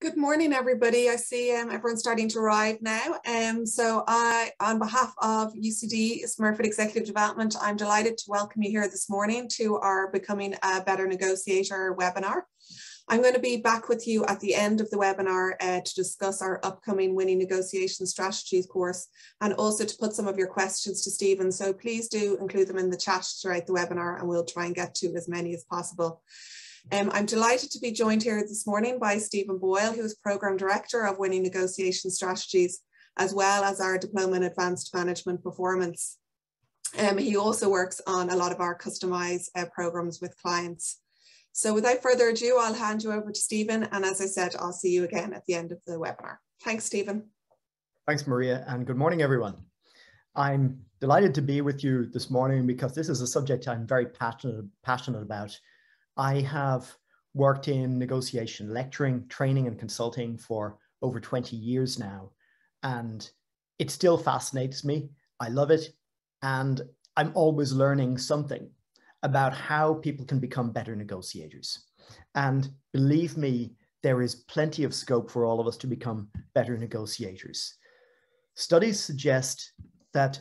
Good morning, everybody. I see um, everyone's starting to arrive now. Um, so I, on behalf of UCD Smurfit Executive Development, I'm delighted to welcome you here this morning to our Becoming a Better Negotiator webinar. I'm going to be back with you at the end of the webinar uh, to discuss our upcoming winning negotiation strategies course and also to put some of your questions to Stephen. So please do include them in the chat throughout the webinar and we'll try and get to as many as possible. Um, I'm delighted to be joined here this morning by Stephen Boyle, who is Programme Director of Winning Negotiation Strategies, as well as our Diploma in Advanced Management Performance. Um, he also works on a lot of our customised uh, programmes with clients. So without further ado, I'll hand you over to Stephen. And as I said, I'll see you again at the end of the webinar. Thanks, Stephen. Thanks, Maria, and good morning, everyone. I'm delighted to be with you this morning because this is a subject I'm very passionate, passionate about I have worked in negotiation, lecturing, training, and consulting for over 20 years now. And it still fascinates me. I love it. And I'm always learning something about how people can become better negotiators. And believe me, there is plenty of scope for all of us to become better negotiators. Studies suggest that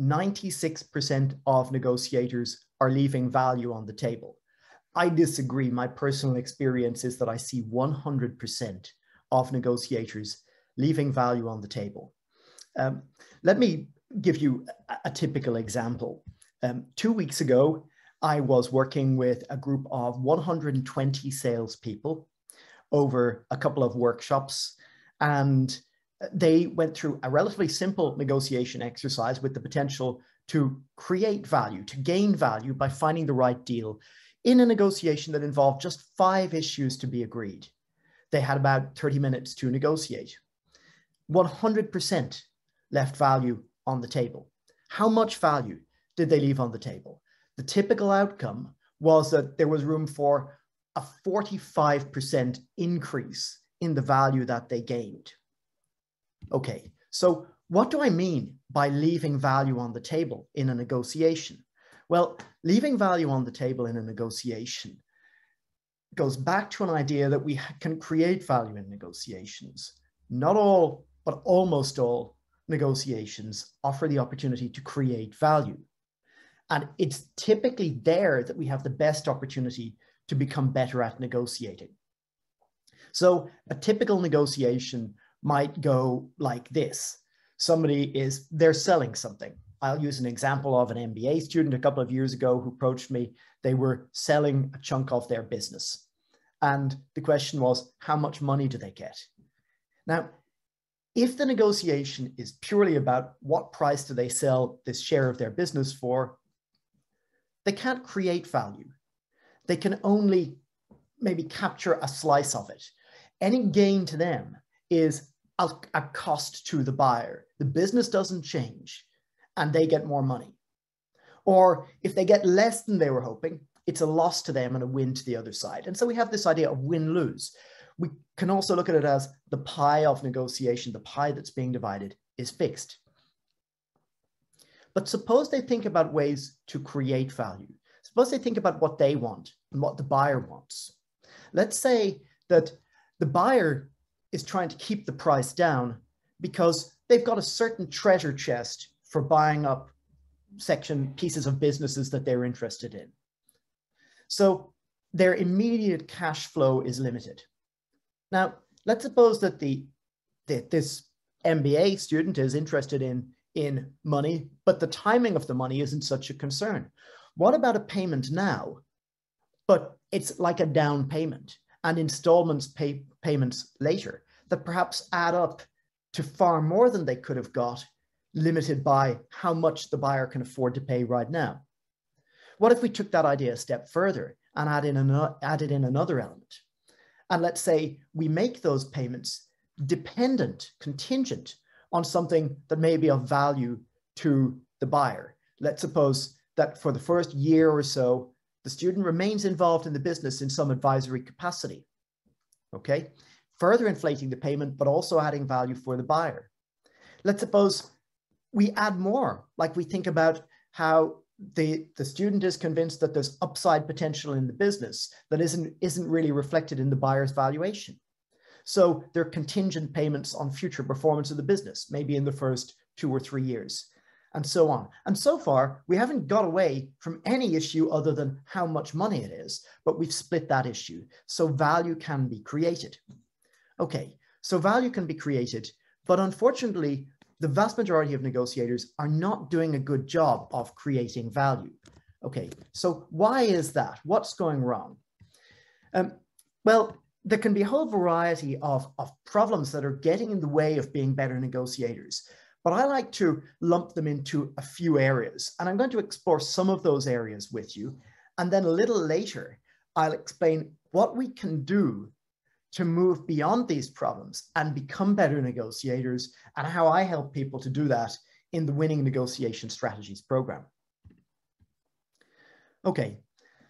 96% of negotiators are leaving value on the table. I disagree. My personal experience is that I see 100% of negotiators leaving value on the table. Um, let me give you a, a typical example. Um, two weeks ago, I was working with a group of 120 salespeople over a couple of workshops, and they went through a relatively simple negotiation exercise with the potential to create value, to gain value by finding the right deal in a negotiation that involved just five issues to be agreed. They had about 30 minutes to negotiate. 100% left value on the table. How much value did they leave on the table? The typical outcome was that there was room for a 45% increase in the value that they gained. Okay, so what do I mean by leaving value on the table in a negotiation? Well, leaving value on the table in a negotiation goes back to an idea that we can create value in negotiations. Not all, but almost all negotiations offer the opportunity to create value. And it's typically there that we have the best opportunity to become better at negotiating. So a typical negotiation might go like this. Somebody is, they're selling something. I'll use an example of an MBA student a couple of years ago who approached me. They were selling a chunk of their business. And the question was, how much money do they get? Now, if the negotiation is purely about what price do they sell this share of their business for, they can't create value. They can only maybe capture a slice of it. Any gain to them is a, a cost to the buyer. The business doesn't change and they get more money. Or if they get less than they were hoping, it's a loss to them and a win to the other side. And so we have this idea of win lose. We can also look at it as the pie of negotiation, the pie that's being divided is fixed. But suppose they think about ways to create value. Suppose they think about what they want and what the buyer wants. Let's say that the buyer is trying to keep the price down because they've got a certain treasure chest for buying up section pieces of businesses that they're interested in. So their immediate cash flow is limited. Now, let's suppose that the that this MBA student is interested in in money, but the timing of the money isn't such a concern. What about a payment now? But it's like a down payment and installments pay payments later that perhaps add up to far more than they could have got limited by how much the buyer can afford to pay right now. What if we took that idea a step further and add in an, added in another element? And let's say we make those payments dependent, contingent on something that may be of value to the buyer. Let's suppose that for the first year or so, the student remains involved in the business in some advisory capacity. Okay, further inflating the payment, but also adding value for the buyer. Let's suppose we add more, like we think about how the, the student is convinced that there's upside potential in the business that isn't, isn't really reflected in the buyer's valuation. So there are contingent payments on future performance of the business, maybe in the first two or three years, and so on. And so far, we haven't got away from any issue other than how much money it is, but we've split that issue. So value can be created. Okay, so value can be created, but unfortunately, the vast majority of negotiators are not doing a good job of creating value. Okay, so why is that? What's going wrong? Um, well, there can be a whole variety of, of problems that are getting in the way of being better negotiators. But I like to lump them into a few areas. And I'm going to explore some of those areas with you. And then a little later, I'll explain what we can do to move beyond these problems and become better negotiators and how I help people to do that in the Winning Negotiation Strategies program. Okay,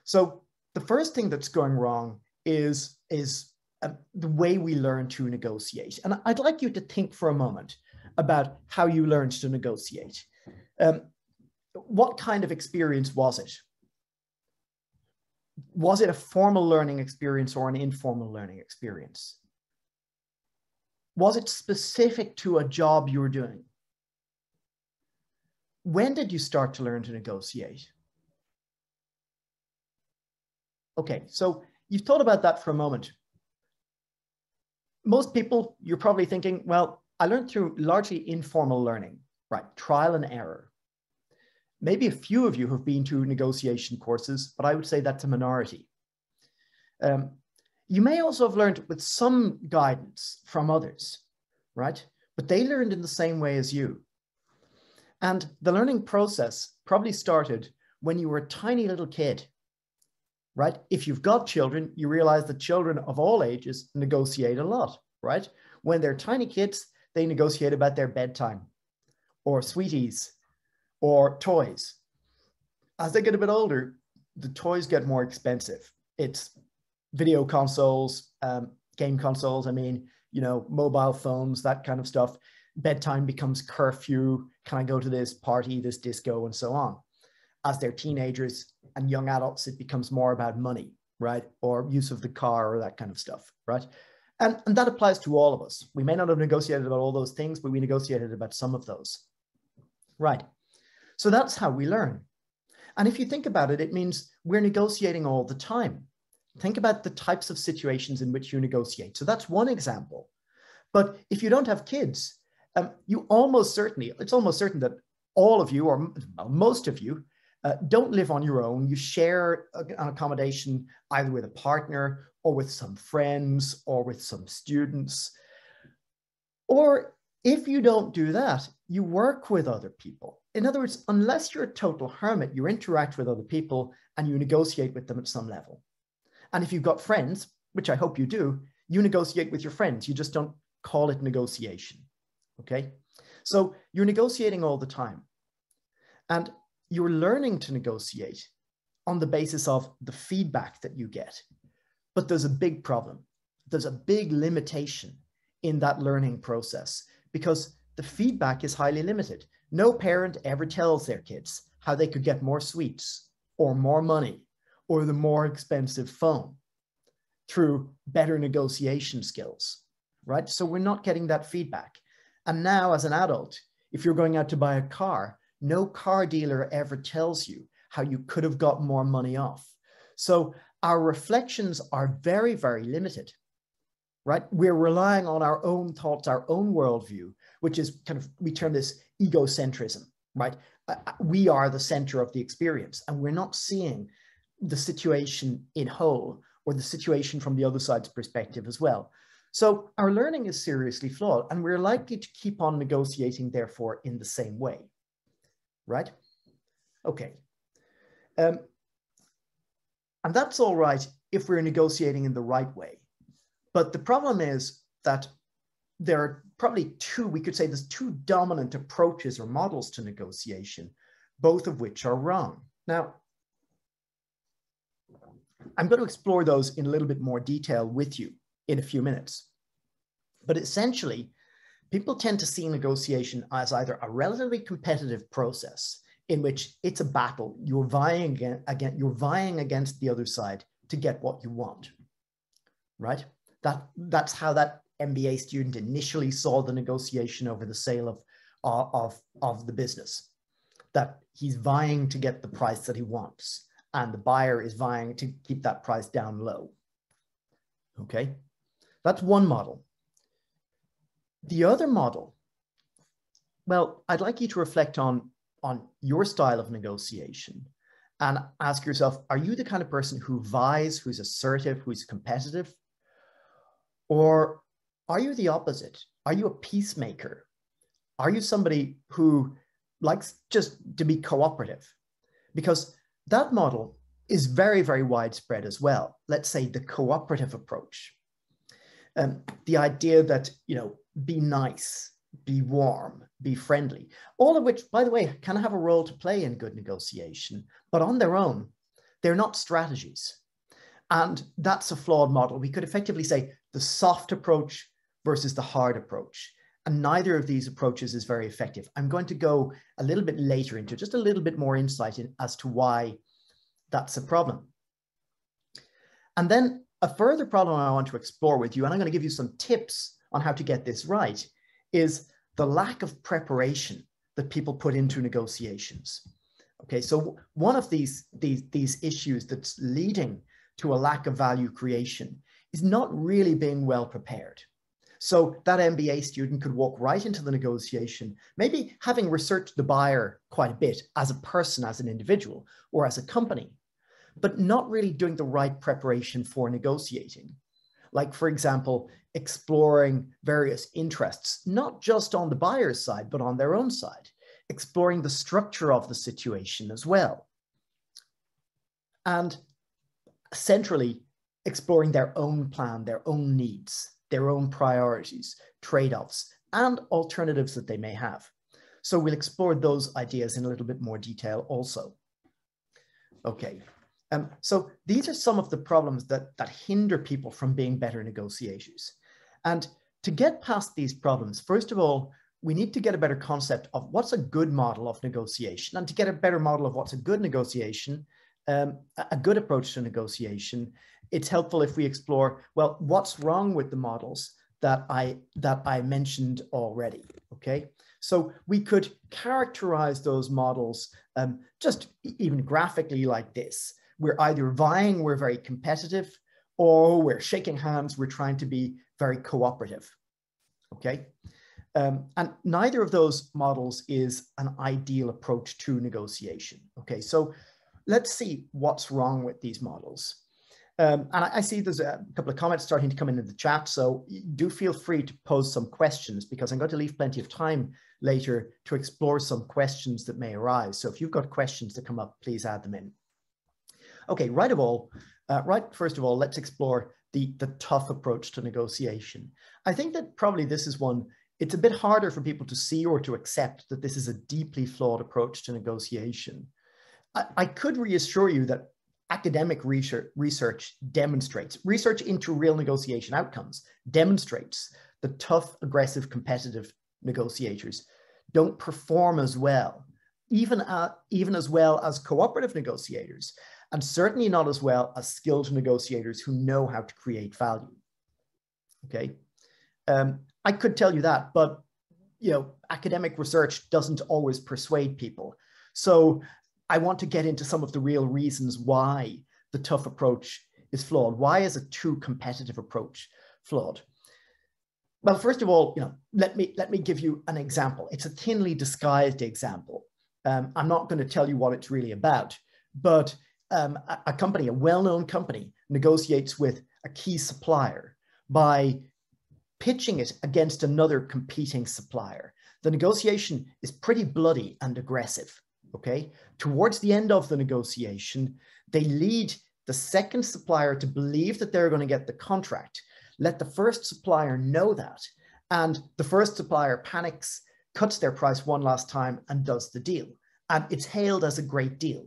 so the first thing that's going wrong is, is uh, the way we learn to negotiate. And I'd like you to think for a moment about how you learned to negotiate. Um, what kind of experience was it? Was it a formal learning experience or an informal learning experience? Was it specific to a job you were doing? When did you start to learn to negotiate? Okay, so you've thought about that for a moment. Most people, you're probably thinking, well, I learned through largely informal learning, right? Trial and error. Maybe a few of you have been to negotiation courses, but I would say that's a minority. Um, you may also have learned with some guidance from others, right? But they learned in the same way as you. And the learning process probably started when you were a tiny little kid, right? If you've got children, you realize that children of all ages negotiate a lot, right? When they're tiny kids, they negotiate about their bedtime or sweeties or toys. As they get a bit older, the toys get more expensive. It's video consoles, um, game consoles, I mean, you know, mobile phones, that kind of stuff. Bedtime becomes curfew. Can I go to this party, this disco, and so on? As they're teenagers and young adults, it becomes more about money, right? Or use of the car or that kind of stuff, right? And, and that applies to all of us. We may not have negotiated about all those things, but we negotiated about some of those. Right. So that's how we learn. And if you think about it, it means we're negotiating all the time. Think about the types of situations in which you negotiate. So that's one example. But if you don't have kids, um, you almost certainly, it's almost certain that all of you, or most of you, uh, don't live on your own. You share an accommodation either with a partner or with some friends or with some students. Or if you don't do that, you work with other people. In other words, unless you're a total hermit, you interact with other people and you negotiate with them at some level. And if you've got friends, which I hope you do, you negotiate with your friends. You just don't call it negotiation. Okay. So you're negotiating all the time. And you're learning to negotiate on the basis of the feedback that you get. But there's a big problem. There's a big limitation in that learning process because the feedback is highly limited. No parent ever tells their kids how they could get more sweets or more money or the more expensive phone through better negotiation skills, right? So we're not getting that feedback. And now as an adult, if you're going out to buy a car, no car dealer ever tells you how you could have got more money off. So our reflections are very, very limited right? We're relying on our own thoughts, our own worldview, which is kind of, we term this egocentrism, right? Uh, uh, we are the center of the experience, and we're not seeing the situation in whole or the situation from the other side's perspective as well. So our learning is seriously flawed, and we're likely to keep on negotiating, therefore, in the same way, right? Okay. Um, and that's all right if we're negotiating in the right way. But the problem is that there are probably two, we could say there's two dominant approaches or models to negotiation, both of which are wrong. Now, I'm going to explore those in a little bit more detail with you in a few minutes. But essentially, people tend to see negotiation as either a relatively competitive process in which it's a battle, you're vying against, you're vying against the other side to get what you want, right? That, that's how that MBA student initially saw the negotiation over the sale of, uh, of, of the business, that he's vying to get the price that he wants, and the buyer is vying to keep that price down low. Okay, that's one model. The other model, well, I'd like you to reflect on, on your style of negotiation and ask yourself, are you the kind of person who vies, who's assertive, who's competitive? Or are you the opposite? Are you a peacemaker? Are you somebody who likes just to be cooperative? Because that model is very, very widespread as well. Let's say the cooperative approach. Um, the idea that, you know, be nice, be warm, be friendly, all of which, by the way, can have a role to play in good negotiation, but on their own, they're not strategies. And that's a flawed model. We could effectively say the soft approach versus the hard approach. And neither of these approaches is very effective. I'm going to go a little bit later into just a little bit more insight in, as to why that's a problem. And then a further problem I want to explore with you, and I'm going to give you some tips on how to get this right, is the lack of preparation that people put into negotiations. Okay, so one of these, these, these issues that's leading to a lack of value creation is not really being well prepared. So that MBA student could walk right into the negotiation, maybe having researched the buyer quite a bit as a person, as an individual, or as a company, but not really doing the right preparation for negotiating. Like, for example, exploring various interests, not just on the buyer's side, but on their own side, exploring the structure of the situation as well. And centrally, exploring their own plan, their own needs, their own priorities, trade offs, and alternatives that they may have. So we'll explore those ideas in a little bit more detail also. Okay, um, so these are some of the problems that, that hinder people from being better negotiators. And to get past these problems, first of all, we need to get a better concept of what's a good model of negotiation. And to get a better model of what's a good negotiation, um, a good approach to negotiation, it's helpful if we explore, well, what's wrong with the models that I, that I mentioned already, okay? So we could characterize those models um, just even graphically like this. We're either vying, we're very competitive, or we're shaking hands, we're trying to be very cooperative, okay? Um, and neither of those models is an ideal approach to negotiation, okay? So let's see what's wrong with these models. Um, and I, I, see there's a couple of comments starting to come in in the chat, so do feel free to pose some questions because I'm going to leave plenty of time later to explore some questions that may arise. So if you've got questions that come up, please add them in. Okay, right of all, uh, right, first of all, let's explore the, the tough approach to negotiation. I think that probably this is one, it's a bit harder for people to see or to accept that this is a deeply flawed approach to negotiation. I, could reassure you that academic research, research demonstrates, research into real negotiation outcomes demonstrates that tough, aggressive, competitive negotiators don't perform as well, even, uh, even as well as cooperative negotiators, and certainly not as well as skilled negotiators who know how to create value. Okay, um, I could tell you that, but you know, academic research doesn't always persuade people. So I want to get into some of the real reasons why the tough approach is flawed. Why is a too competitive approach flawed? Well, first of all, you know, let me let me give you an example. It's a thinly disguised example. Um, I'm not going to tell you what it's really about, but um, a, a company, a well-known company, negotiates with a key supplier by pitching it against another competing supplier. The negotiation is pretty bloody and aggressive okay? Towards the end of the negotiation, they lead the second supplier to believe that they're going to get the contract. Let the first supplier know that. And the first supplier panics, cuts their price one last time, and does the deal. And it's hailed as a great deal.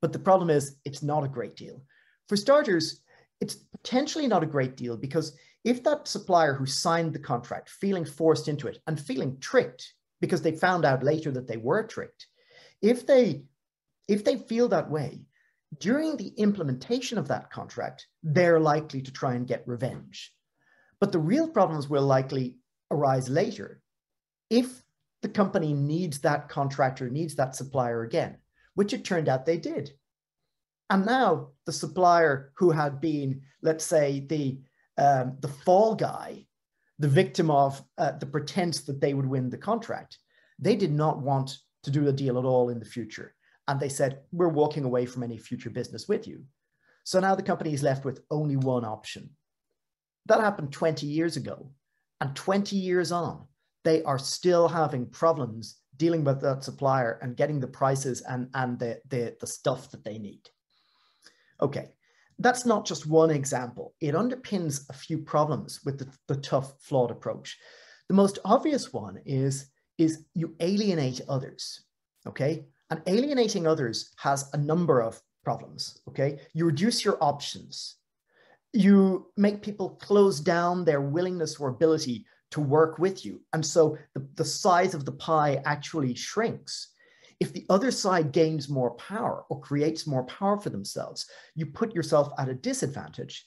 But the problem is, it's not a great deal. For starters, it's potentially not a great deal because if that supplier who signed the contract, feeling forced into it and feeling tricked because they found out later that they were tricked, if they if they feel that way during the implementation of that contract, they're likely to try and get revenge. But the real problems will likely arise later if the company needs that contractor, needs that supplier again, which it turned out they did. And now the supplier who had been, let's say, the, um, the fall guy, the victim of uh, the pretense that they would win the contract, they did not want to do a deal at all in the future. And they said, we're walking away from any future business with you. So now the company is left with only one option. That happened 20 years ago. And 20 years on, they are still having problems dealing with that supplier and getting the prices and, and the, the, the stuff that they need. Okay, that's not just one example. It underpins a few problems with the, the tough, flawed approach. The most obvious one is, is you alienate others, okay? And alienating others has a number of problems, okay? You reduce your options. You make people close down their willingness or ability to work with you. And so the, the size of the pie actually shrinks. If the other side gains more power or creates more power for themselves, you put yourself at a disadvantage.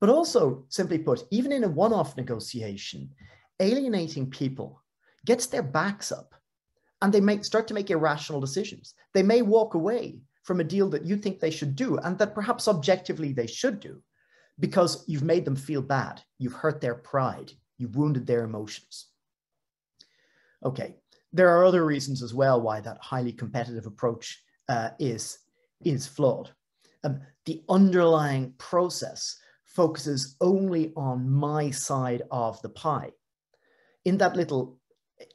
But also, simply put, even in a one off negotiation, alienating people gets their backs up and they may start to make irrational decisions. They may walk away from a deal that you think they should do and that perhaps objectively they should do because you've made them feel bad. You've hurt their pride. You've wounded their emotions. Okay, there are other reasons as well why that highly competitive approach uh, is, is flawed. Um, the underlying process focuses only on my side of the pie. In that little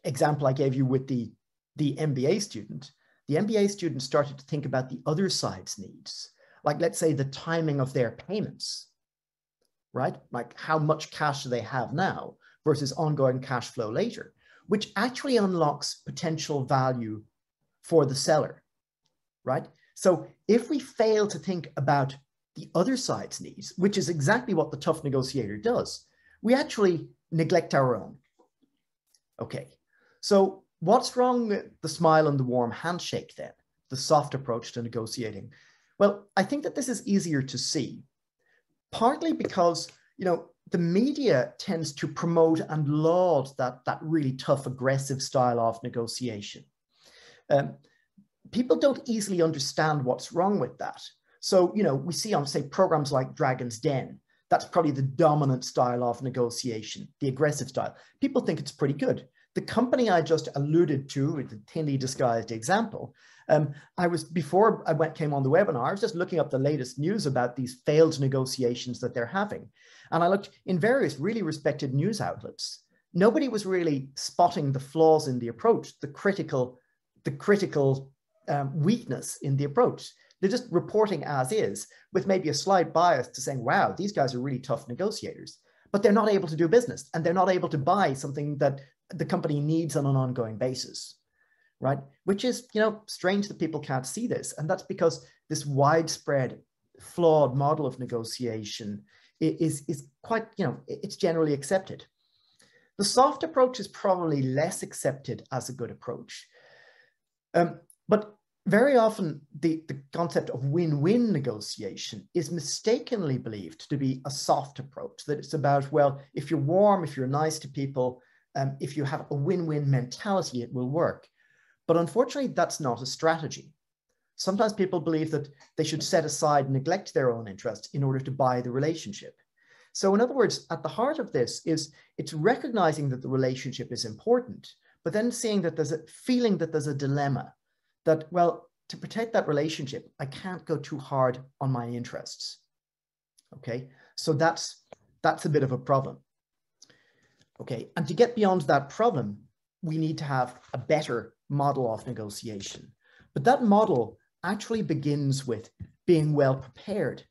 example I gave you with the, the MBA student, the MBA student started to think about the other side's needs, like let's say the timing of their payments, right? Like how much cash do they have now versus ongoing cash flow later, which actually unlocks potential value for the seller, right? So if we fail to think about the other side's needs, which is exactly what the tough negotiator does, we actually neglect our own. Okay, so what's wrong with the smile and the warm handshake then, the soft approach to negotiating? Well, I think that this is easier to see, partly because, you know, the media tends to promote and laud that, that really tough, aggressive style of negotiation. Um, people don't easily understand what's wrong with that. So, you know, we see on, say, programs like Dragon's Den, that's probably the dominant style of negotiation, the aggressive style. People think it's pretty good. The company I just alluded to, with the thinly disguised example, um, I was before I went came on the webinar, I was just looking up the latest news about these failed negotiations that they're having. And I looked in various really respected news outlets. Nobody was really spotting the flaws in the approach, the critical, the critical um, weakness in the approach. They're just reporting as is, with maybe a slight bias to saying, wow, these guys are really tough negotiators. But they're not able to do business and they're not able to buy something that the company needs on an ongoing basis right? Which is, you know, strange that people can't see this. And that's because this widespread flawed model of negotiation is, is quite, you know, it's generally accepted. The soft approach is probably less accepted as a good approach. Um, but very often the, the concept of win-win negotiation is mistakenly believed to be a soft approach, that it's about, well, if you're warm, if you're nice to people, um, if you have a win-win mentality, it will work. But unfortunately, that's not a strategy. Sometimes people believe that they should set aside, neglect their own interests in order to buy the relationship. So in other words, at the heart of this is it's recognizing that the relationship is important, but then seeing that there's a feeling that there's a dilemma that, well, to protect that relationship, I can't go too hard on my interests. Okay, so that's that's a bit of a problem. Okay, and to get beyond that problem, we need to have a better model of negotiation. But that model actually begins with being well prepared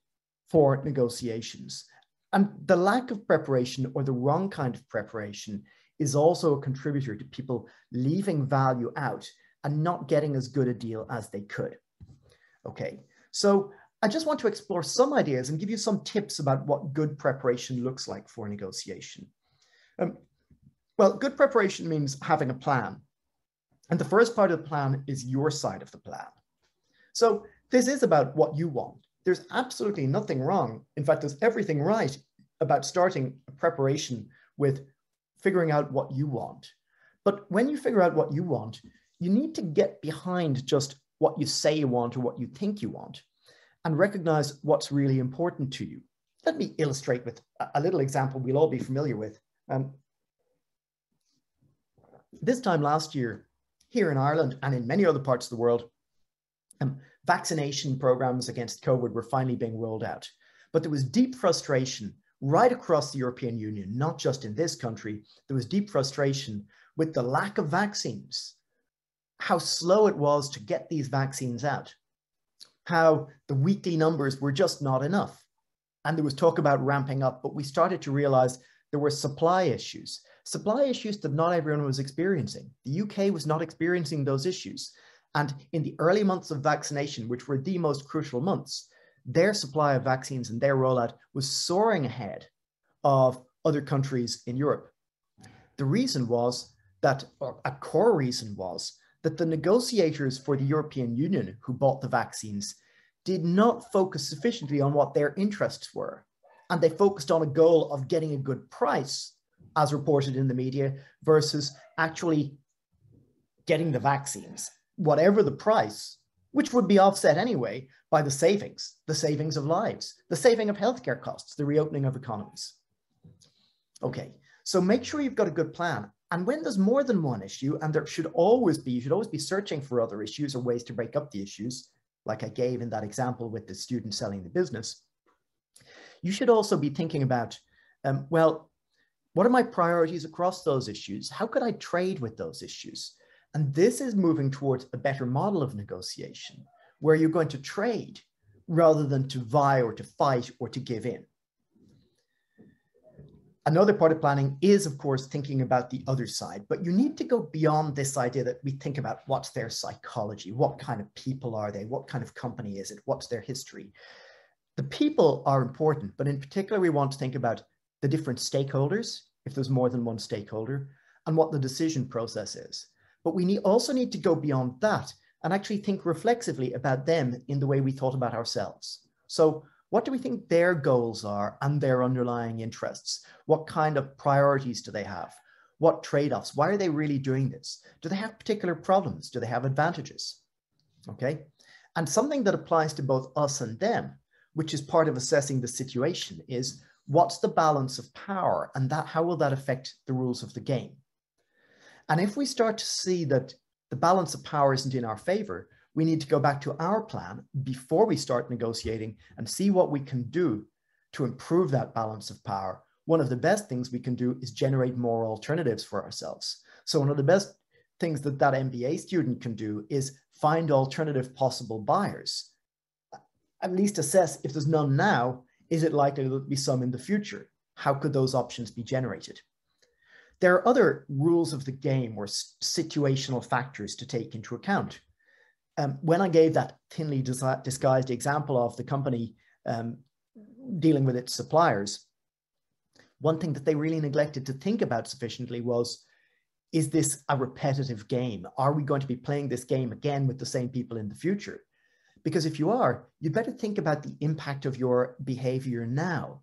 for negotiations. And the lack of preparation or the wrong kind of preparation is also a contributor to people leaving value out and not getting as good a deal as they could. Okay, so I just want to explore some ideas and give you some tips about what good preparation looks like for negotiation. Um, well, good preparation means having a plan. And the first part of the plan is your side of the plan. So this is about what you want. There's absolutely nothing wrong. In fact, there's everything right about starting a preparation with figuring out what you want. But when you figure out what you want, you need to get behind just what you say you want or what you think you want and recognize what's really important to you. Let me illustrate with a little example we'll all be familiar with. Um, this time last year, here in Ireland and in many other parts of the world, um, vaccination programs against COVID were finally being rolled out. But there was deep frustration right across the European Union, not just in this country. There was deep frustration with the lack of vaccines, how slow it was to get these vaccines out, how the weekly numbers were just not enough. And there was talk about ramping up, but we started to realize there were supply issues. Supply issues that not everyone was experiencing. The UK was not experiencing those issues. And in the early months of vaccination, which were the most crucial months, their supply of vaccines and their rollout was soaring ahead of other countries in Europe. The reason was that, a core reason was that the negotiators for the European Union who bought the vaccines did not focus sufficiently on what their interests were. And they focused on a goal of getting a good price, as reported in the media, versus actually getting the vaccines, whatever the price, which would be offset anyway by the savings, the savings of lives, the saving of healthcare costs, the reopening of economies. Okay, so make sure you've got a good plan. And when there's more than one issue, and there should always be, you should always be searching for other issues or ways to break up the issues, like I gave in that example with the student selling the business, you should also be thinking about, um, well, what are my priorities across those issues? How could I trade with those issues? And this is moving towards a better model of negotiation where you're going to trade rather than to vie or to fight or to give in. Another part of planning is, of course, thinking about the other side, but you need to go beyond this idea that we think about what's their psychology, what kind of people are they, what kind of company is it, what's their history. The people are important, but in particular, we want to think about the different stakeholders, if there's more than one stakeholder, and what the decision process is. But we need, also need to go beyond that and actually think reflexively about them in the way we thought about ourselves. So what do we think their goals are and their underlying interests? What kind of priorities do they have? What trade-offs? Why are they really doing this? Do they have particular problems? Do they have advantages? Okay. And something that applies to both us and them, which is part of assessing the situation, is what's the balance of power and that how will that affect the rules of the game? And if we start to see that the balance of power isn't in our favor, we need to go back to our plan before we start negotiating and see what we can do to improve that balance of power. One of the best things we can do is generate more alternatives for ourselves. So one of the best things that that MBA student can do is find alternative possible buyers. At least assess if there's none now, is it likely there'll be some in the future? How could those options be generated? There are other rules of the game or situational factors to take into account um, when I gave that thinly disguised example of the company um, dealing with its suppliers, one thing that they really neglected to think about sufficiently was, is this a repetitive game? Are we going to be playing this game again with the same people in the future? Because if you are, you better think about the impact of your behavior now,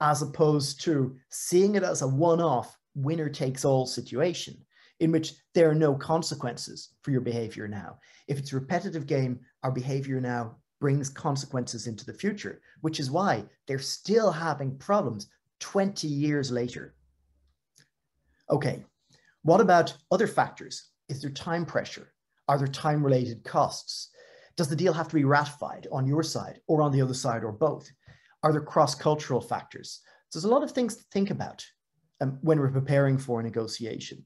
as opposed to seeing it as a one-off winner takes all situation in which there are no consequences for your behavior now. If it's a repetitive game, our behavior now brings consequences into the future, which is why they're still having problems 20 years later. Okay, what about other factors? Is there time pressure? Are there time related costs? Does the deal have to be ratified on your side or on the other side or both? Are there cross cultural factors? So there's a lot of things to think about um, when we're preparing for a negotiation.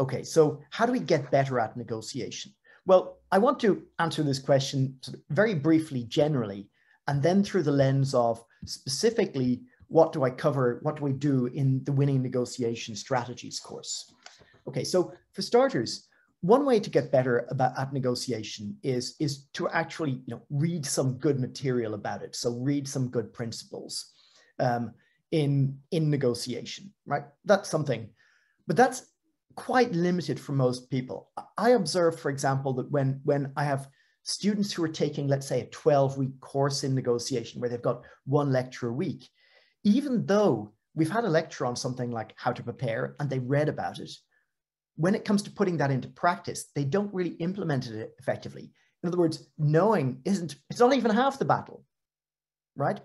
Okay, so how do we get better at negotiation? Well, I want to answer this question very briefly, generally, and then through the lens of specifically what do I cover, what do we do in the winning negotiation strategies course? Okay, so for starters, one way to get better about at negotiation is, is to actually you know, read some good material about it. So read some good principles um, in, in negotiation, right? That's something, but that's quite limited for most people. I observe, for example, that when, when I have students who are taking, let's say, a 12 week course in negotiation where they've got one lecture a week, even though we've had a lecture on something like how to prepare and they read about it, when it comes to putting that into practice, they don't really implement it effectively. In other words, knowing isn't, it's not even half the battle, right?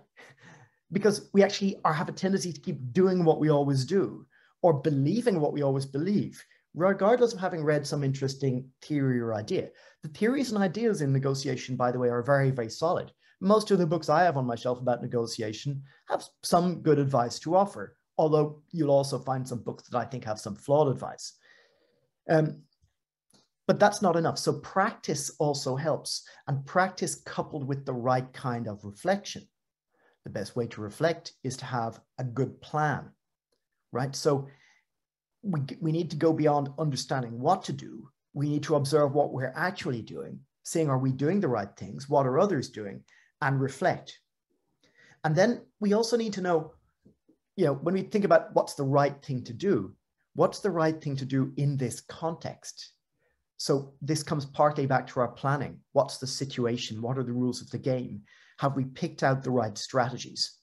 Because we actually are, have a tendency to keep doing what we always do or believing what we always believe, regardless of having read some interesting theory or idea. The theories and ideas in negotiation, by the way, are very, very solid. Most of the books I have on my shelf about negotiation have some good advice to offer, although you'll also find some books that I think have some flawed advice. Um, but that's not enough. So practice also helps, and practice coupled with the right kind of reflection. The best way to reflect is to have a good plan, right? So we, we need to go beyond understanding what to do. We need to observe what we're actually doing, saying, are we doing the right things? What are others doing? And reflect. And then we also need to know, you know, when we think about what's the right thing to do, what's the right thing to do in this context? So this comes partly back to our planning. What's the situation? What are the rules of the game? Have we picked out the right strategies?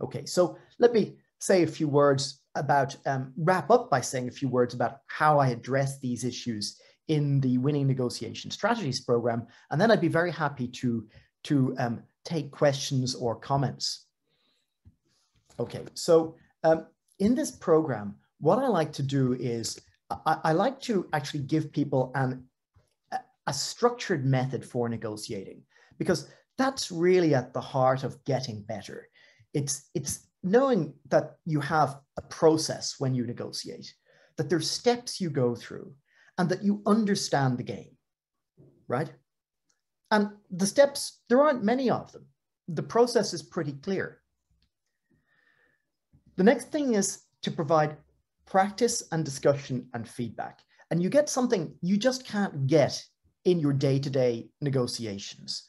Okay, so let me say a few words about, um, wrap up by saying a few words about how I address these issues in the Winning Negotiation Strategies program. And then I'd be very happy to, to um, take questions or comments. Okay, so um, in this program, what I like to do is I, I like to actually give people an, a structured method for negotiating because that's really at the heart of getting better. It's, it's knowing that you have a process when you negotiate, that there's steps you go through, and that you understand the game, right? And the steps, there aren't many of them. The process is pretty clear. The next thing is to provide practice and discussion and feedback. And you get something you just can't get in your day to day negotiations.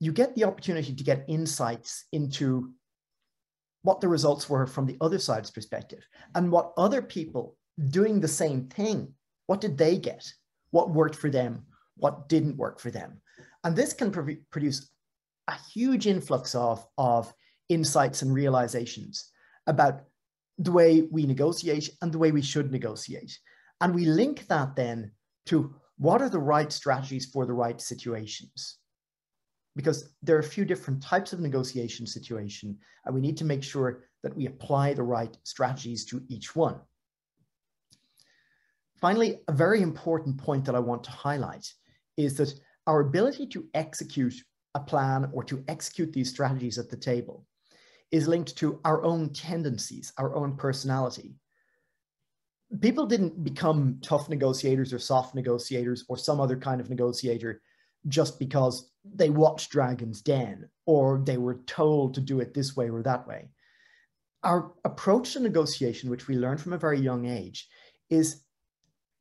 You get the opportunity to get insights into what the results were from the other side's perspective and what other people doing the same thing, what did they get? What worked for them? What didn't work for them? And this can pr produce a huge influx of, of insights and realizations about the way we negotiate and the way we should negotiate. And we link that then to what are the right strategies for the right situations? Because there are a few different types of negotiation situation, and we need to make sure that we apply the right strategies to each one. Finally, a very important point that I want to highlight is that our ability to execute a plan or to execute these strategies at the table is linked to our own tendencies, our own personality. People didn't become tough negotiators or soft negotiators or some other kind of negotiator just because they watched Dragon's Den or they were told to do it this way or that way. Our approach to negotiation, which we learn from a very young age, is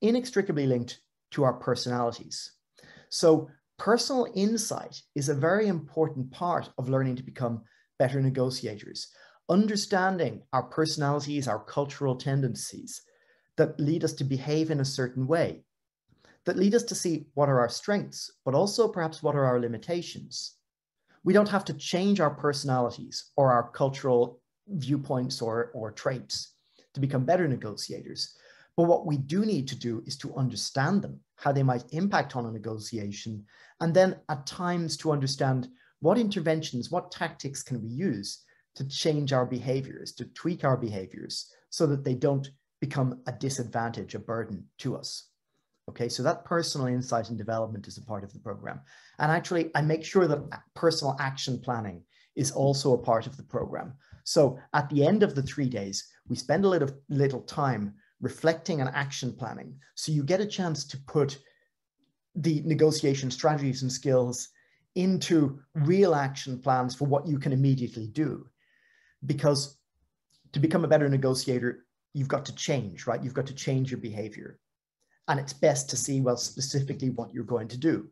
inextricably linked to our personalities. So personal insight is a very important part of learning to become better negotiators, understanding our personalities, our cultural tendencies that lead us to behave in a certain way, that lead us to see what are our strengths, but also perhaps what are our limitations. We don't have to change our personalities or our cultural viewpoints or, or traits to become better negotiators. But what we do need to do is to understand them, how they might impact on a negotiation, and then at times to understand what interventions, what tactics can we use to change our behaviors, to tweak our behaviors so that they don't become a disadvantage, a burden to us. Okay, so that personal insight and development is a part of the program. And actually, I make sure that personal action planning is also a part of the program. So at the end of the three days, we spend a little, little time reflecting and action planning. So you get a chance to put the negotiation strategies and skills into real action plans for what you can immediately do. Because to become a better negotiator, you've got to change, right? You've got to change your behavior. And it's best to see, well, specifically what you're going to do.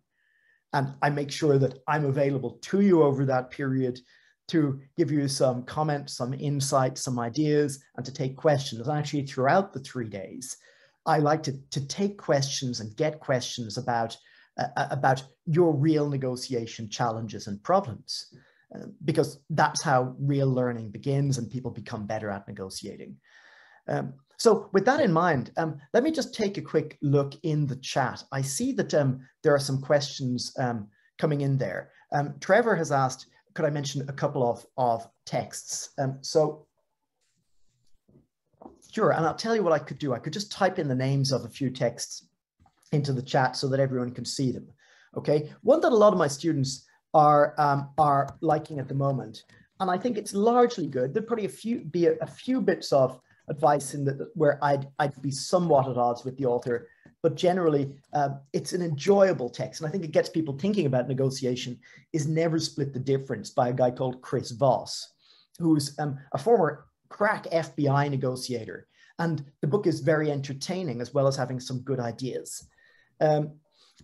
And I make sure that I'm available to you over that period to give you some comments, some insights, some ideas, and to take questions. Actually, throughout the three days, I like to, to take questions and get questions about uh, about your real negotiation challenges and problems. uh, because that's how real learning begins and people become better at negotiating. Um, so with that in mind, um, let me just take a quick look in the chat. I see that um, there are some questions um, coming in there. Um, Trevor has asked, could I mention a couple of, of texts? Um, so sure, and I'll tell you what I could do. I could just type in the names of a few texts into the chat so that everyone can see them. Okay, one that a lot of my students are um, are liking at the moment, and I think it's largely good. There'd probably a few be a, a few bits of advice in that where I'd I'd be somewhat at odds with the author, but generally uh, it's an enjoyable text, and I think it gets people thinking about negotiation. Is never split the difference by a guy called Chris Voss, who's um, a former crack FBI negotiator, and the book is very entertaining as well as having some good ideas. Um,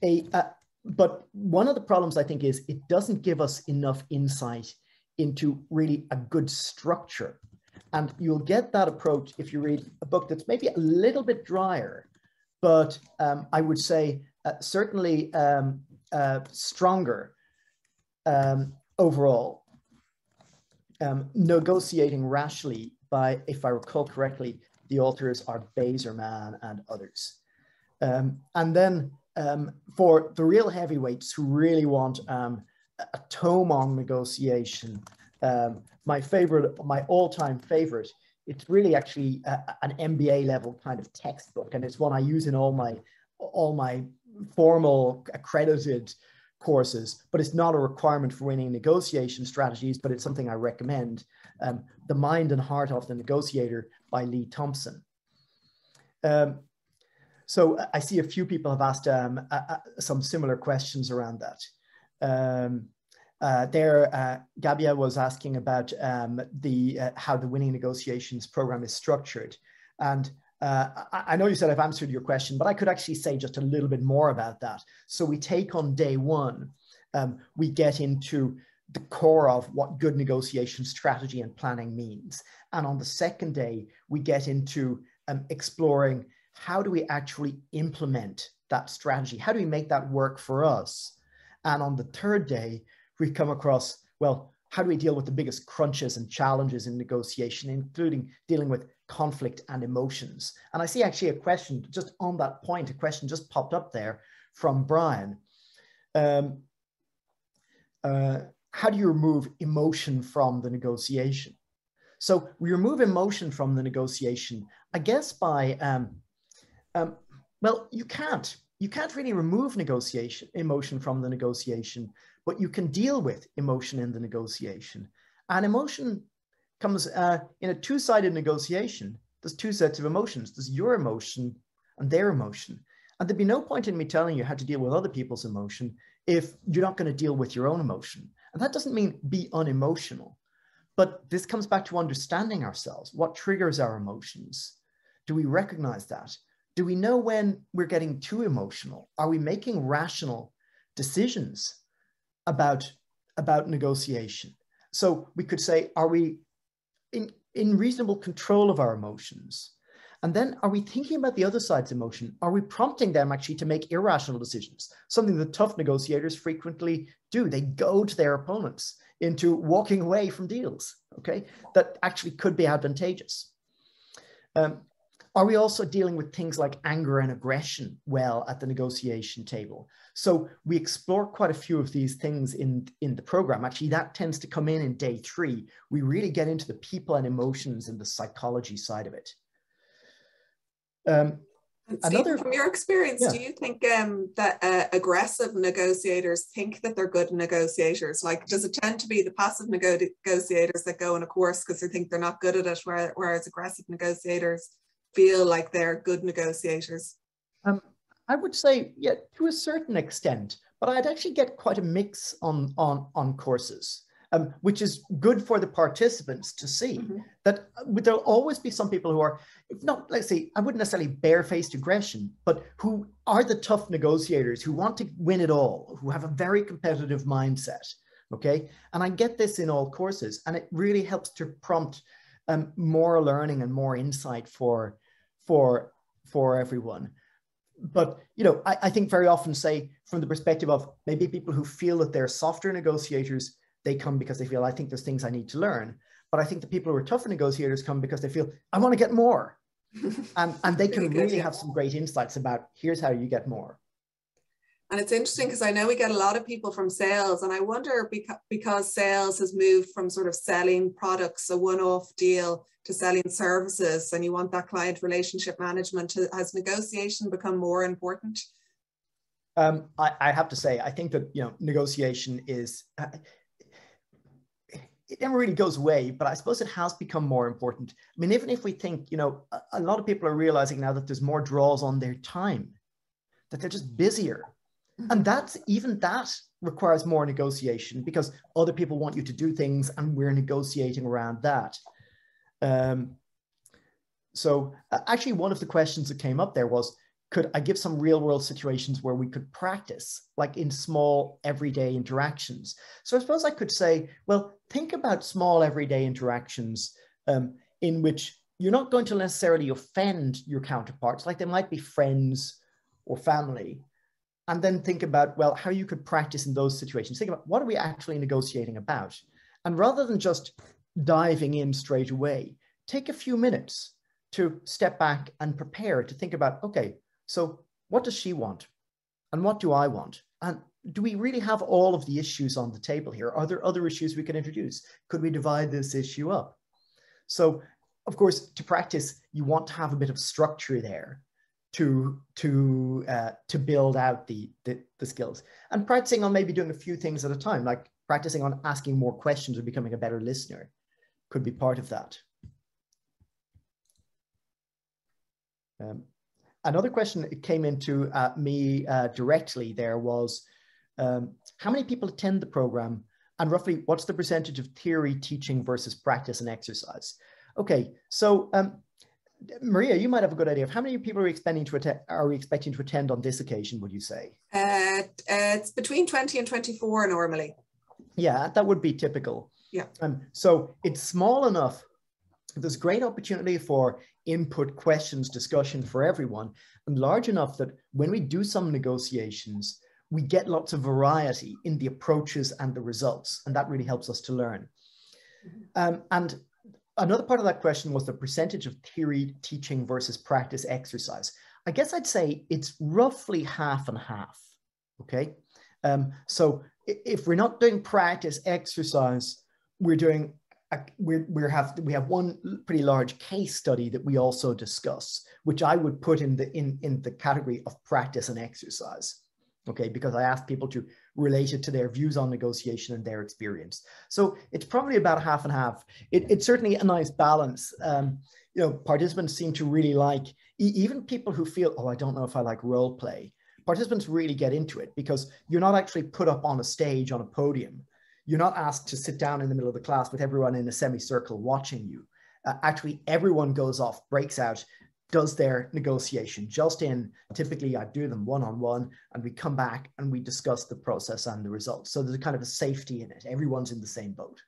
a, a but one of the problems I think is it doesn't give us enough insight into really a good structure. And you'll get that approach if you read a book that's maybe a little bit drier, but um, I would say uh, certainly um, uh, stronger um, overall. Um, negotiating rationally by, if I recall correctly, the authors are Bazerman and others. Um, and then um, for the real heavyweights who really want a tome on negotiation, um, my favorite, my all-time favorite, it's really actually a, an MBA level kind of textbook, and it's one I use in all my all my formal accredited courses, but it's not a requirement for winning negotiation strategies, but it's something I recommend. Um, the Mind and Heart of the Negotiator by Leigh Thompson. Um, so uh, I see a few people have asked um, uh, uh, some similar questions around that. Uh, there, uh, Gabia was asking about um, the uh, how the winning negotiations program is structured, and I, I, know you said I've answered your question, but I could actually say just a little bit more about that. So we take on day one, um, we get into the core of what good negotiation strategy and planning means. And on the second day, we get into um, exploring how do we actually implement that strategy? How do we make that work for us? And on the third day, we come across, well, how do we deal with the biggest crunches and challenges in negotiation, including dealing with conflict and emotions? And I see actually a question just on that point, a question just popped up there from Brian. Um, uh, how do you remove emotion from the negotiation? So we remove emotion from the negotiation, I guess by, um, um, well, you can't. You can't really remove negotiation emotion from the negotiation, but you can deal with emotion in the negotiation. And emotion comes uh, in a two-sided negotiation. There's two sets of emotions. There's your emotion and their emotion. And there'd be no point in me telling you how to deal with other people's emotion if you're not going to deal with your own emotion. And that doesn't mean be unemotional, but this comes back to understanding ourselves. What triggers our emotions? Do we recognize that? Do we know when we're getting too emotional? Are we making rational decisions about, about negotiation? So we could say, are we in, in reasonable control of our emotions? And then are we thinking about the other side's emotion? Are we prompting them actually to make irrational decisions? Something that tough negotiators frequently do. They goad their opponents into walking away from deals, okay, that actually could be advantageous. Um, are we also dealing with things like anger and aggression well at the negotiation table? So we explore quite a few of these things in, in the program. Actually, that tends to come in in day three. We really get into the people and emotions and the psychology side of it. Um, Another, from your experience, yeah. do you think um, that uh, aggressive negotiators think that they're good negotiators? Like, does it tend to be the passive nego negotiators that go in a course because they think they're not good at it, whereas aggressive negotiators feel like they're good negotiators? Um, I would say, yeah, to a certain extent, but I'd actually get quite a mix on on on courses um, which is good for the participants to see mm-hmm. that uh, there'll always be some people who are not let's say i wouldn't necessarily barefaced aggression but who are the tough negotiators who want to win it all who have a very competitive mindset okay and i get this in all courses and it really helps to prompt um, more learning and more insight for for for everyone but you know I, I think very often say from the perspective of maybe people who feel that they're softer negotiators they come because they feel, I think there's things I need to learn. But I think the people who are tougher negotiators come because they feel, I want to get more. and, and they can really, really have some great insights about here's how you get more. And it's interesting because I know we get a lot of people from sales, and I wonder because, because sales has moved from sort of selling products, a one off deal, to selling services, and you want that client relationship management. Has negotiation become more important? Um, I, I, have to say, I think that you know negotiation is. Uh, it never really goes away, but I suppose it has become more important. I mean, even if we think, you know, a, a lot of people are realizing now that there's more draws on their time, that they're just busier and that's even that requires more negotiation because other people want you to do things and we're negotiating around that. Um, so actually one of the questions that came up there was, could I give some real world situations where we could practice, like in small everyday interactions? So I suppose I could say, well, think about small everyday interactions um, in which you're not going to necessarily offend your counterparts, like they might be friends or family, and then think about, well, how you could practice in those situations. Think about what are we actually negotiating about? And rather than just diving in straight away, take a few minutes to step back and prepare to think about, okay, so what does she want? And what do I want? And do we really have all of the issues on the table here? Are there other issues we can introduce? Could we divide this issue up? So, of course, to practice, you want to have a bit of structure there to to uh, to build out the, the, the skills. And practicing on maybe doing a few things at a time like practicing on asking more questions or becoming a better listener could be part of that. Um, another question that came into uh, me uh, directly there was um, how many people attend the program and roughly what's the percentage of theory teaching versus practice and exercise? Okay so um, Maria, you might have a good idea of how many people are we expecting to attend, are we expecting to attend on this occasion, would you say? Uh, uh, it's between 20 and 24 normally. Yeah, that would be typical. Yeah. Um, so it's small enough. There's great opportunity for input, questions, discussion for everyone, and large enough that when we do some negotiations, we get lots of variety in the approaches and the results, and that really helps us to learn. Mm-hmm. Um, and another part of that question was the percentage of theory teaching versus practice exercise. I guess I'd say it's roughly half and half. Okay. Um, so if we're not doing practice exercise, we're doing a, we're, we have we have one pretty large case study that we also discuss, which I would put in the in in the category of practice and exercise okay, because I asked people to relate it to their views on negotiation and their experience. So it's probably about half and half. It, it's certainly a nice balance. Um, you know, participants seem to really like, even people who feel, oh, I don't know if I like role play, participants really get into it because you're not actually put up on a stage on a podium. You're not asked to sit down in the middle of the class with everyone in a semicircle watching you. Uh, actually, everyone goes off, breaks out, does their negotiation just in typically i do them one-on-one and we come back and we discuss the process and the results so there's a kind of a safety in it everyone's in the same boat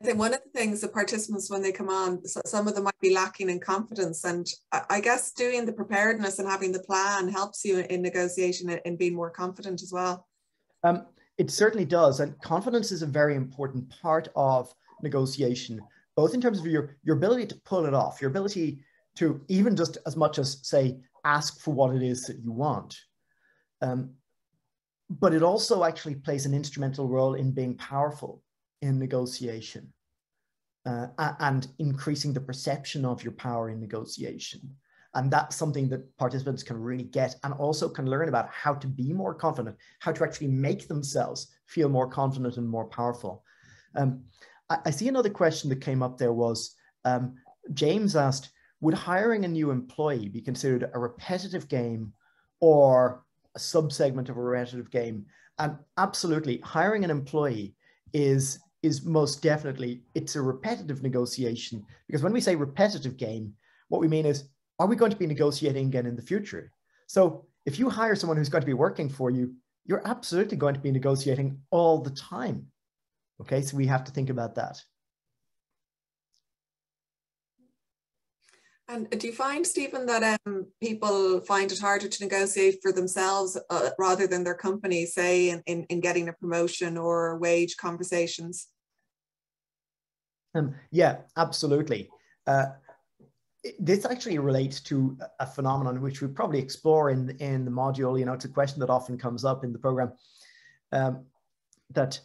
I think one of the things the participants, when they come on, some of them might be lacking in confidence. And I guess doing the preparedness and having the plan helps you in negotiation and being more confident as well. Um, it certainly does. And confidence is a very important part of negotiation both in terms of your, your ability to pull it off, your ability to even just as much as say, ask for what it is that you want. Um, but it also actually plays an instrumental role in being powerful in negotiation uh, and increasing the perception of your power in negotiation. And that's something that participants can really get and also can learn about how to be more confident, how to actually make themselves feel more confident and more powerful. Um, I, I see another question that came up there was um, James asked, would hiring a new employee be considered a repetitive game or a subsegment of a repetitive game? And absolutely, hiring an employee is is most definitely it's a repetitive negotiation because when we say repetitive game, what we mean is are we going to be negotiating again in the future? So if you hire someone who's going to be working for you, you're absolutely going to be negotiating all the time. Okay, so we have to think about that. And do you find, Stephen, that um, people find it harder to negotiate for themselves uh, rather than their company, say, in, in, in, getting a promotion or wage conversations? Um, yeah, absolutely. Uh, this actually relates to a phenomenon which we probably explore in, in the module. You know, it's a question that often comes up in the program um, that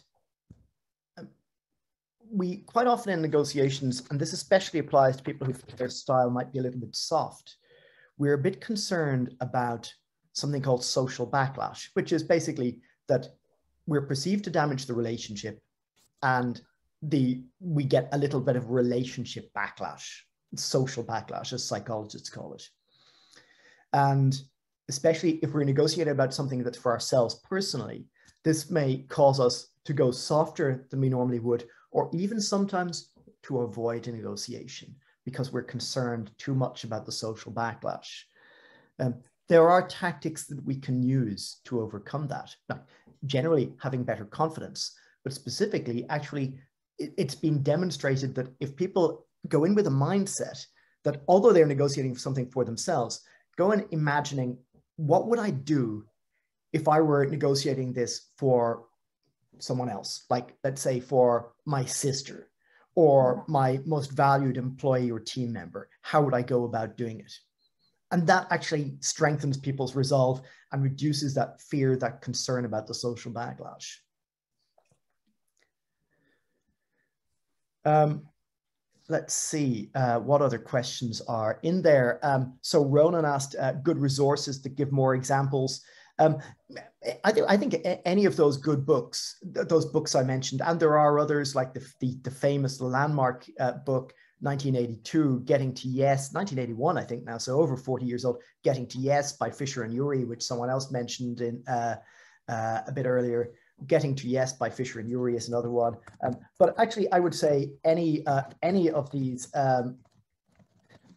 we quite often in negotiations, and this especially applies to people who think their style might be a little bit soft, we're a bit concerned about something called social backlash, which is basically that we're perceived to damage the relationship and the we get a little bit of relationship backlash, social backlash, as psychologists call it. And especially if we're negotiating about something that's for ourselves personally, this may cause us to go softer than we normally would, or even sometimes to avoid a negotiation because we're concerned too much about the social backlash. Um, there are tactics that we can use to overcome that. Now, generally, having better confidence, but specifically, actually, it, it's been demonstrated that if people go in with a mindset that although they're negotiating something for themselves, go in imagining what would I do if I were negotiating this for someone else, like let's say for my sister or mm-hmm. my most valued employee or team member, how would I go about doing it? And that actually strengthens people's resolve and reduces that fear, that concern about the social backlash. Um, let's see uh, what other questions are in there. Um, so Ronan asked uh, good resources to give more examples. Um, I, I think any of those good books, th- those books I mentioned, and there are others like the, the, the famous landmark uh, book, 1982, Getting to Yes, 1981, I think now, so over 40 years old, Getting to Yes by Fisher and Ury, which someone else mentioned in uh, uh, a bit earlier. Getting to Yes by Fisher and Ury is another one. Um, but actually, I would say any uh, any of these um,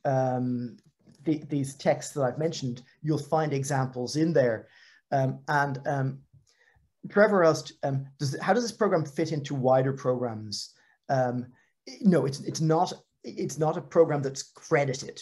um, the, these texts that I've mentioned, you'll find examples in there. Um, and um, Trevor asked, um, does, how does this program fit into wider programs? Um, no, it's, it's, not, it's not a program that's credited,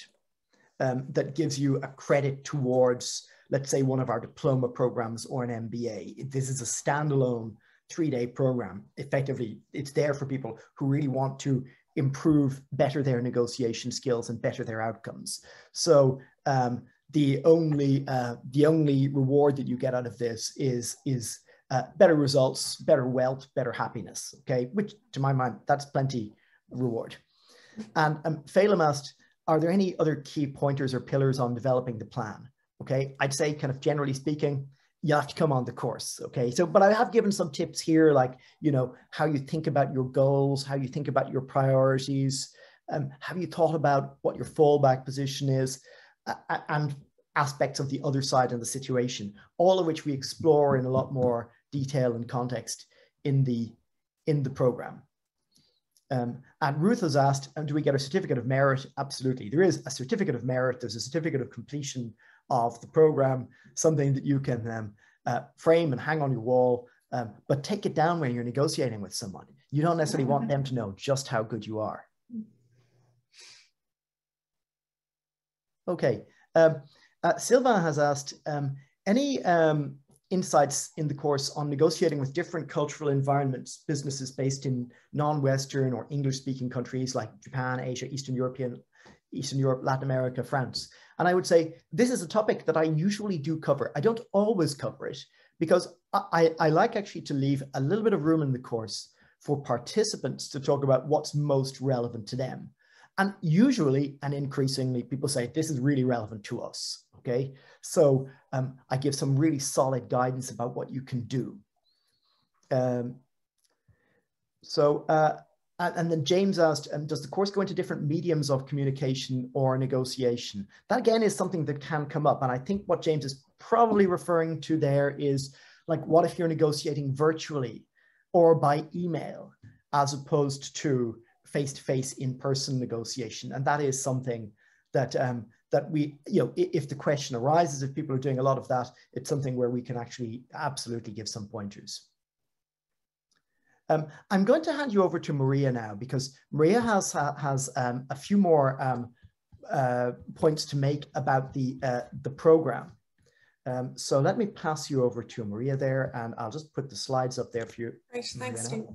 um, that gives you a credit towards, let's say, one of our diploma programs or an MBA. This is a standalone three-day program. Effectively, it's there for people who really want to improve, better their negotiation skills and better their outcomes. So um, the only uh, the only reward that you get out of this is is uh, better results, better wealth, better happiness. Okay, which to my mind that's plenty reward. And um, Phelim asked, are there any other key pointers or pillars on developing the plan? Okay, I'd say kind of generally speaking, you have to come on the course. Okay, so but I have given some tips here, like you know how you think about your goals, how you think about your priorities. Um, have you thought about what your fallback position is? And aspects of the other side of the situation, all of which we explore in a lot more detail and context in the, in the program. Um, and Ruth has asked, do we get a certificate of merit? Absolutely. There is a certificate of merit. There's a certificate of completion of the program, something that you can um, uh, frame and hang on your wall, um, but take it down when you're negotiating with someone. You don't necessarily want them to know just how good you are. Okay. Um, uh, Sylvain has asked, um, any um, insights in the course on negotiating with different cultural environments, businesses based in non-Western or English-speaking countries like Japan, Asia, Eastern European, Eastern Europe, Latin America, France. And I would say this is a topic that I usually do cover. I don't always cover it because I, I like actually to leave a little bit of room in the course for participants to talk about what's most relevant to them. And usually and increasingly, people say, this is really relevant to us. Okay. So um, I give some really solid guidance about what you can do. Um, so, uh, and then James asked, um, does the course go into different mediums of communication or negotiation? That again is something that can come up. And I think what James is probably referring to there is like, what if you're negotiating virtually or by email as opposed to face-to-face in-person negotiation. And that is something that um, that we, you know, if the question arises, if people are doing a lot of that, it's something where we can actually absolutely give some pointers. Um, I'm going to hand you over to Maria now because Maria has has um, a few more um, uh, points to make about the, uh, the program. Um, so let me pass you over to Maria there, and I'll just put the slides up there for you. Great, thanks, Steve.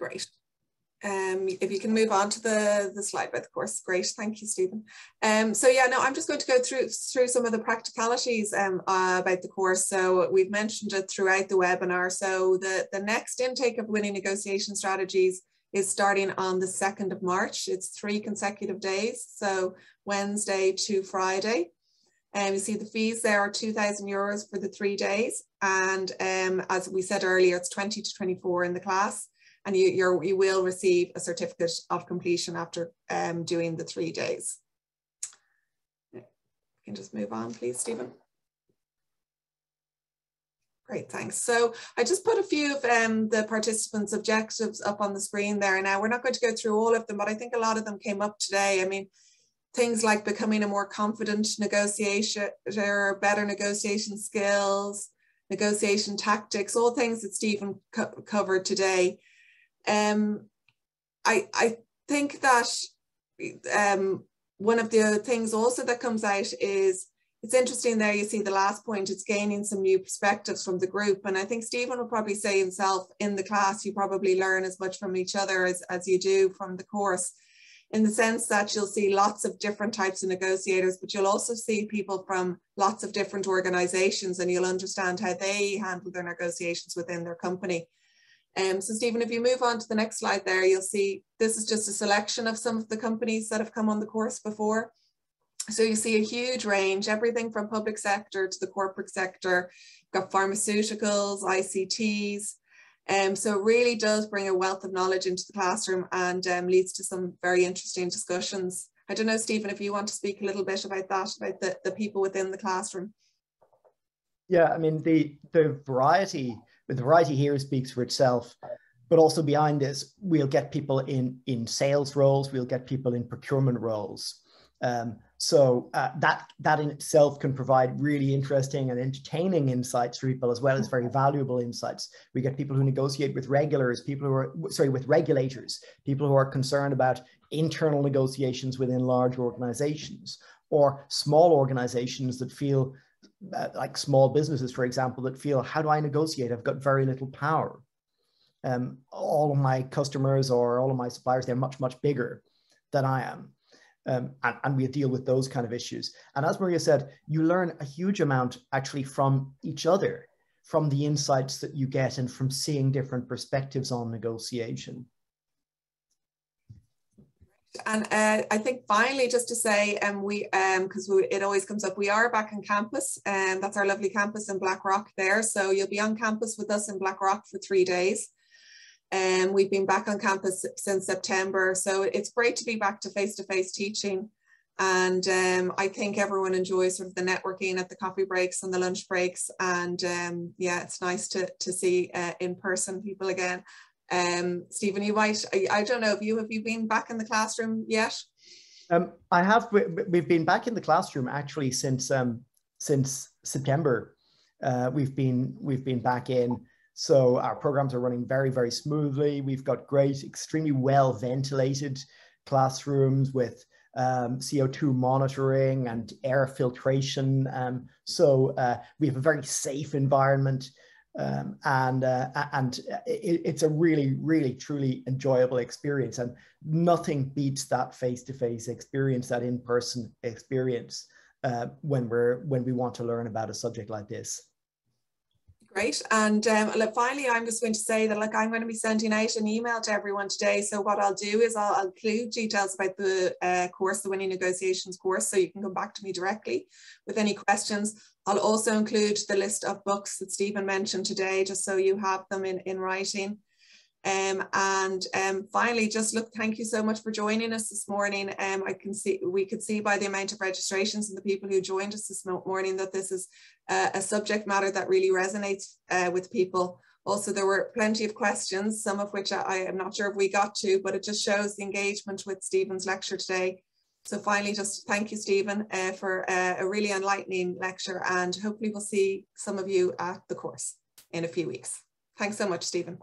Great. Um, if you can move on to the, the slide by the course, great. Thank you, Stephen. Um, so yeah, no, I'm just going to go through through some of the practicalities um, uh, about the course. So we've mentioned it throughout the webinar. So the, the next intake of winning negotiation strategies is starting on the 2nd of March. It's three consecutive days. So Wednesday to Friday. And um, you see the fees there are 2,000 euros for the three days. And um, as we said earlier, it's 20 to 24 in the class and you, you're, you will receive a certificate of completion after um, doing the three days. You can just move on, please, Stephen. Great, thanks. So I just put a few of um, the participants' objectives up on the screen there. Now, we're not going to go through all of them, but I think a lot of them came up today. I mean, things like becoming a more confident negotiator, better negotiation skills, negotiation tactics, all things that Stephen co covered today. Um, I, I think that um, one of the things also that comes out is it's interesting there you see the last point it's gaining some new perspectives from the group. And i think stephen will probably say himself in the class you probably learn as much from each other as, as you do from the course in the sense that you'll see lots of different types of negotiators but you'll also see people from lots of different organizations and you'll understand how they handle their negotiations within their company um, so Stephen, if you move on to the next slide there, you'll see this is just a selection of some of the companies that have come on the course before. So you see a huge range, everything from public sector to the corporate sector, got pharmaceuticals, ICTs. Um, so it really does bring a wealth of knowledge into the classroom and um, leads to some very interesting discussions. I don't know, Stephen, if you want to speak a little bit about that, about the, the people within the classroom. Yeah, I mean, the, the variety the variety here speaks for itself. But also behind this, we'll get people in, in sales roles, we'll get people in procurement roles. Um, so uh, that, that in itself can provide really interesting and entertaining insights for people as well as very valuable insights. We get people who negotiate with regulars, people who are, sorry, with regulators, people who are concerned about internal negotiations within large organizations or small organizations that feel uh, like small businesses, for example, that feel, how do I negotiate? I've got very little power. Um, all of my customers or all of my suppliers, they're much, much bigger than I am. Um, and, and we deal with those kind of issues. And as Maria said, you learn a huge amount actually from each other, from the insights that you get and from seeing different perspectives on negotiation. And uh, I think finally, just to say, um, we um because um, it always comes up, we are back on campus, and um, that's our lovely campus in Blackrock there. So you'll be on campus with us in Blackrock for three days. And um, we've been back on campus since September, so it's great to be back to face-to-face -face teaching. And um, I think everyone enjoys sort of the networking at the coffee breaks and the lunch breaks. And um, yeah, it's nice to to see uh, in person people again. Um, Stephen, you might, I, I, don't know, have you, have you been back in the classroom yet? Um, I have, we've been back in the classroom actually since, um, since September. Uh, we've been, we've been back in. So our programs are running very, very smoothly. We've got great, extremely well ventilated classrooms with um, CO2 monitoring and air filtration. Um, so uh, we have a very safe environment um, and uh, and it, it's a really really truly enjoyable experience and nothing beats that face-to-face experience that in-person experience uh, when we're when we want to learn about a subject like this Great. And um, look, finally, I'm just going to say that like I'm going to be sending out an email to everyone today. So what I'll do is I'll, I'll include details about the uh, course, the Winning Negotiations course, so you can come back to me directly with any questions. I'll also include the list of books that Stephen mentioned today, just so you have them in, in writing. Um, and um, finally, just look, thank you so much for joining us this morning. Um, I can see, we could see by the amount of registrations and the people who joined us this morning that this is uh, a subject matter that really resonates uh, with people. Also, there were plenty of questions, some of which I, I am not sure if we got to, but it just shows the engagement with Stephen's lecture today. So finally, just thank you, Stephen, uh, for uh, a really enlightening lecture and hopefully we'll see some of you at the course in a few weeks. Thanks so much, Stephen.